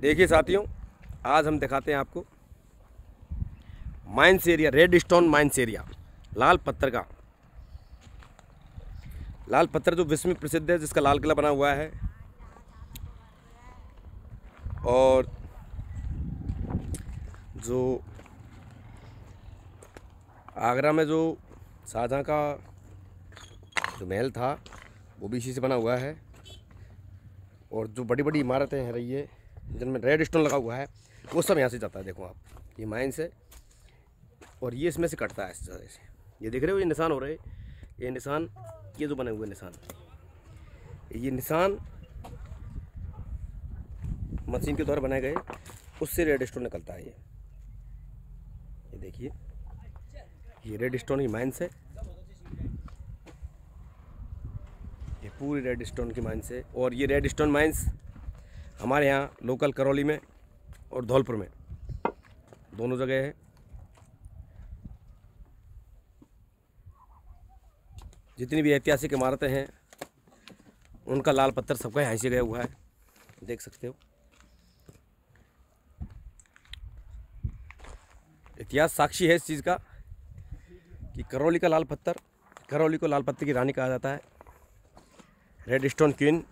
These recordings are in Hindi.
देखिए साथियों, आज हम दिखाते हैं आपको mines area red stone mines area लाल पत्थर का। लाल पत्थर जो विश्व में प्रसिद्ध है, जिसका लाल किला बना हुआ है। और जो आगरा में जो शाहजहाँ का जो महल था, वो भी इसी से बना हुआ है। और जो बड़ी बड़ी इमारतें हैं रही है जिनमें रेड स्टोन लगा हुआ है, वो सब यहाँ से जाता है, देखो आप। ये माइन से, और ये इसमें से कटता है इस तरह से। ये देख रहे हो, ये निशान हो रहे ये निशान, ये जो बने हुए निशान। ये निशान मशीन के द्वारा बनाए गए, उससे रेड स्टोन निकलता है ये। ये देखिए। ये रेड स्टोन की माइंस है ये पूरी रेड स्टोन की माइंस है और ये रेड स्टोन माइंस हमारे यहाँ लोकल करौली में और धौलपुर में। दोनों जगह है। जितनी भी ऐतिहासिक इमारतें हैं, उनका लाल पत्थर सबका यहाँ से गया हुआ है। देख सकते हो। इतिहास साक्षी है इस चीज़ का कि करौली का लाल पत्थर, करौली को लाल पत्थर की रानी कहा जाता है। रेड स्टोन क्वीन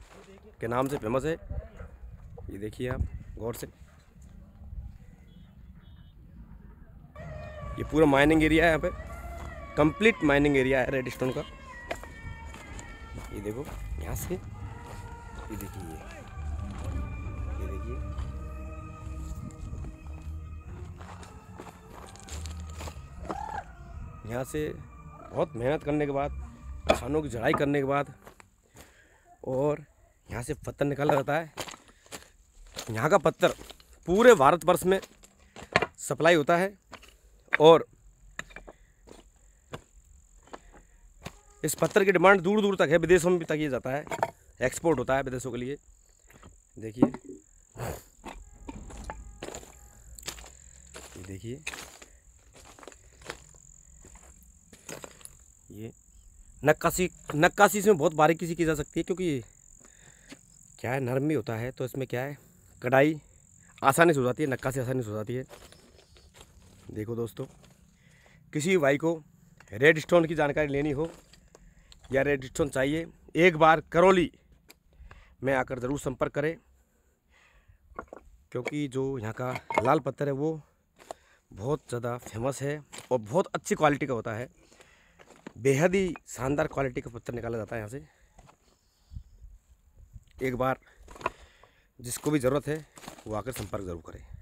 के नाम से फ़ेमस है। ये देखिए आप, गौर से। ये पूरा माइनिंग एरिया है यहाँ पे। कंप्लीट माइनिंग एरिया है रेड स्टोन का। ये देखो, यहाँ से। ये देखिए ये। देखिए। यहाँ से बहुत मेहनत करने के बाद खानों की चढ़ाई करने के बाद, और यहाँ से पत्थर निकाला जाता है। यहाँ का पत्थर पूरे भारतवर्ष में सप्लाई होता है और इस पत्थर की डिमांड दूर दूर तक है, विदेशों में भी तक ये जाता है एक्सपोर्ट होता है विदेशों के लिए। देखिए। देखिए। ये नक्काशी नक्काशी इसमें बहुत बारीकी से की जा सकती है क्योंकि क्या है, नरम भी होता है तो इसमें क्या है? कढ़ाई आसानी से हो जाती है, नक्काशी आसानी से हो जाती है। देखो दोस्तों, किसी भाई को रेड स्टोन की जानकारी लेनी हो या रेड स्टोन चाहिए, एक बार करौली में आकर ज़रूर संपर्क करें, क्योंकि जो यहाँ का लाल पत्थर है वो बहुत ज़्यादा फ़ेमस है और बहुत अच्छी क्वालिटी का होता है। बेहद ही शानदार क्वालिटी का पत्थर निकाला जाता है यहाँ से। एक बार जिसको भी ज़रूरत है वो आकर संपर्क ज़रूर करें।